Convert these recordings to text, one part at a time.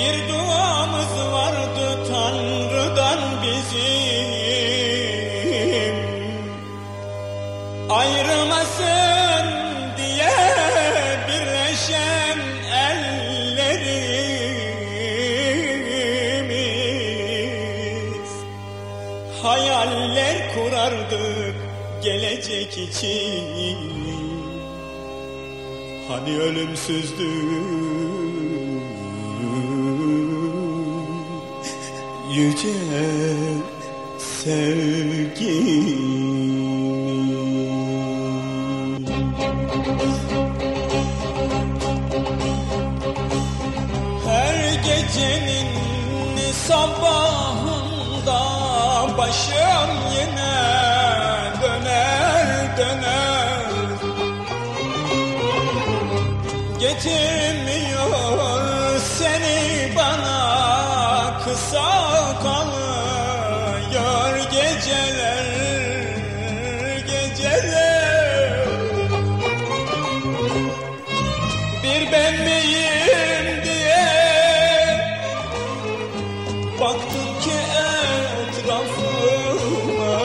Bir duamız vardı Tanrı'dan bizim. Ayrılmasın diye birleşen ellerimiz. Hayaller kurardık gelecek için. Hani ölümsüzdü yüce sevgi Her gecenin sabahında başım yine döner döner. Getirmiyor seni bana kısa Miyim diye. Baktım ki etrafıma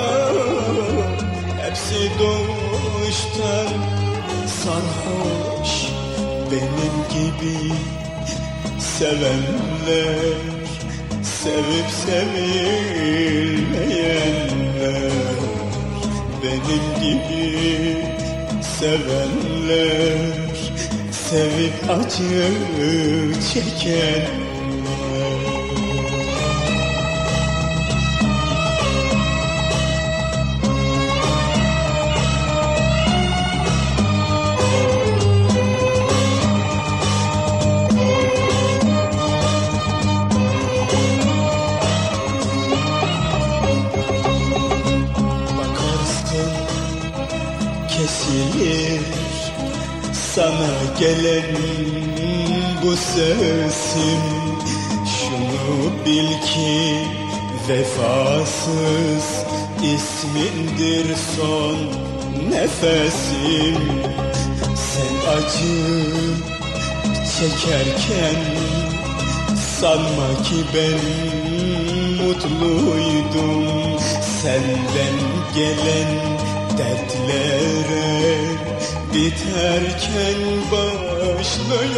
Hepsi doğuştan sarhoş Benim gibi sevenler Sevip sevilmeyenler Benim gibi sevenler Sevip acı çekenler sana gelen bu sesim. Şunu bil ki vefasız ismindir son nefesim. Sen acı çekerken sanma ki ben mutluydum. Senden gelen dertlere biterken başlıyordum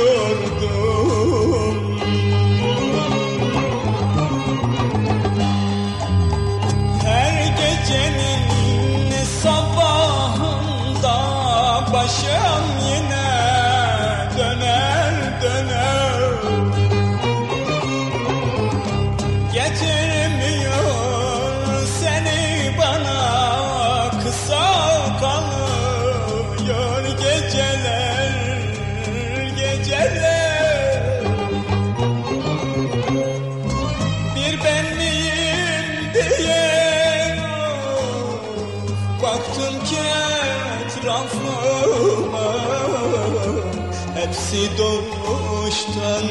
Hepsi doğuştan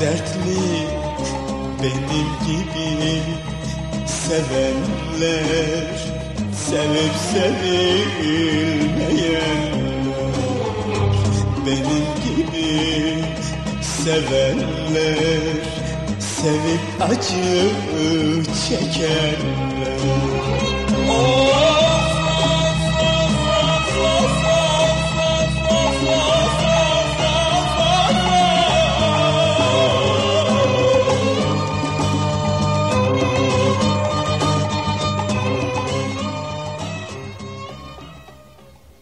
dertli benim gibi sevenler Sevip sevilmeyenler Benim gibi sevenler Sevip acı çekenler. Oh